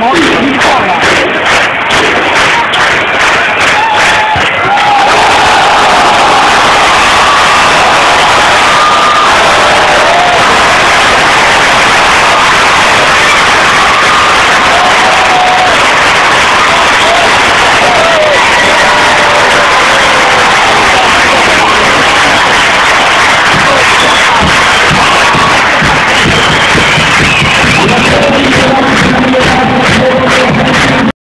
more.